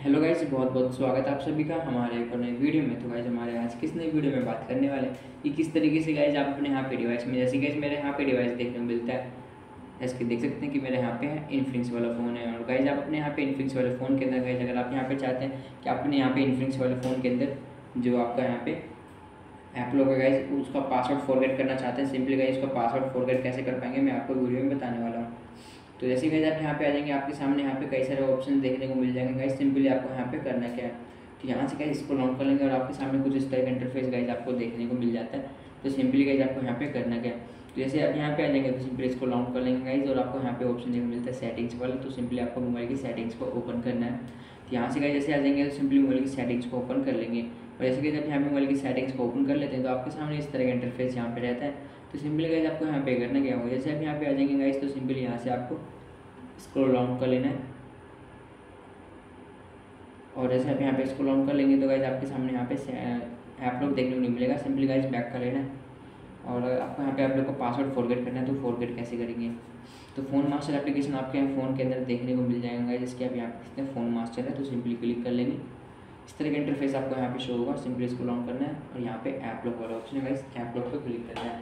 Hello guys बहुत बहुत स्वागत है आप सभी का हमारे एक नई वीडियो में। तो गाइज़ हमारे आज किस नई वीडियो में बात करने वाले कि किस तरीके से गाइज़ आप अपने यहाँ पे डिवाइस में, जैसे गाइस मेरे यहाँ पे डिवाइस देखने को मिलता है। जैसे कि देख सकते हैं कि मेरे यहाँ पे है इन्फिनिक्स वाला फ़ोन है। और गाइज़ आप अपने यहाँ पे इन्फिनिक्स वाले फ़ोन के अंदर गाइज़ अगर आप यहाँ पे चाहते हैं कि अपने यहाँ पे इन्फिनिक्स वाले फ़ोन के अंदर जो आपका यहाँ पे ऐप लोग गाइज़ उसका पासवर्ड फॉरगेट करना चाहते हैं सिंपली गाइज़ उसका पासवर्ड फॉरगेट कैसे कर पाएँगे, मैं आपको वीडियो में बताने वाला हूँ। तो जैसे ही आप यहाँ पे आ जाएँगे आपके सामने यहाँ पे कई सारे ऑप्शन देखने को मिल जाएँगे गाइस सिंपली आपको यहाँ पे करना क्या है तो यहाँ से गाइस इसको लॉन्च कर लेंगे और आपके सामने कुछ इस तरह का इंटरफेस गाइज़ आपको देखने को मिल जाता है तो सिंपली गाइज़ आपको यहाँ पे करना क्या है तो जैसे आप यहाँ पे आ जाएँगे तो सिंपली इसको लॉन्च कर लेंगे गाइज़ और आपको यहाँ पे ऑप्शन देखने मिलता है सेटिंग्स वाला तो सिंपली आपको मोबाइल की सेटिंग्स को ओपन करना है तो यहाँ से गाइज़ जैसे आ जाएँगे तो सिंपली मोबाइल की सेटिंग्स को ओपन कर लेंगे और जैसे कि जब यहाँ पे मोबाइल की सेटिंग्स को ओपन कर लेते हैं तो आपके सामने इस तरह का इंटरफेस यहाँ पे रहता है तो सिंपली गाइज़ आपको यहाँ पे करना क्या होगा जैसे आप यहाँ पे आ जाएँगे गाइज़ तो सिंपली यहाँ से आपको स्क्रॉल डाउन कर लेना है। और जैसे आप यहाँ पे स्क्रॉल डाउन कर लेंगे तो गाइज़ आपके सामने यहाँ पे ऐप लोग देखने को नहीं मिलेगा। सिंपली गाइज़ बैक कर लेना है। और आपको यहाँ पे आप लोग को पासवर्ड फॉरगेट करना है तो फॉरगेट कैसे करेंगे? तो फ़ोन मास्टर एप्लीकेशन आपके यहाँ फ़ोन के अंदर देखने को मिल जाएगा जिसके आप यहाँ पे फ़ोन मास्टर है तो सिंपली क्लिक कर लेंगे। इस तरह का इंटरफेस आपको यहाँ पे शो होगा। सिंपली इसको लॉन्च करना है। और यहाँ पे ऐप लॉक वाला ऑप्शन है गाइस ऐप लॉक पर क्लिक करना है।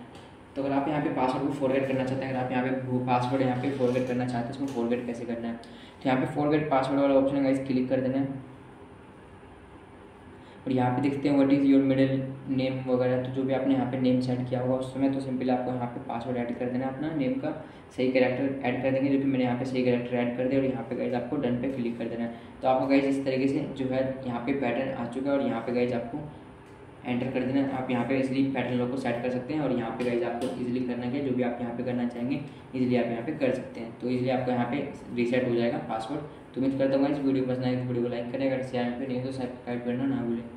तो अगर आप यहाँ पे पासवर्ड को फॉरगेट करना चाहते हैं अगर आप यहाँ पे पासवर्ड यहाँ पे फॉरगेट करना चाहते हैं इसको फॉरगेट कैसे करना है तो यहाँ पे फॉरगेट पासवर्ड वाला ऑप्शन है इस क्लिक कर देना है और यहाँ पे देखते हैं what is your middle name वगैरह तो जो भी आपने यहाँ पे नेम सेट किया होगा उस समय तो सिंपली आपको यहाँ पे पासवर्ड ऐड कर देना है अपना नेम का सही कैरेक्टर ऐड कर देंगे जो कि मैंने यहाँ पे सही कैरेक्टर ऐड कर दिया और यहाँ पे गाइज़ आपको डन पे क्लिक कर देना है तो आपको गाइज़ इस तरीके से जो है यहाँ पे पैटर्न आ चुका है और यहाँ पे गाइज़ आपको एंटर कर देना। आप यहाँ पे इजिली पैटर्न लोग को सेट कर सकते हैं और यहाँ पे गाइज़ आपको इजिली करना है, जो भी आप यहाँ पे करना चाहेंगे इजिली आप यहाँ पे कर सकते हैं। तो इजिली आपको यहाँ पे रीसेट हो जाएगा पासवर्ड तो मैं करता हूँ इस वीडियो पसंद आए तो वीडियो को लाइक करें। अगर शेयर पर नहीं तो सब्सक्राइब करना ना भूलें।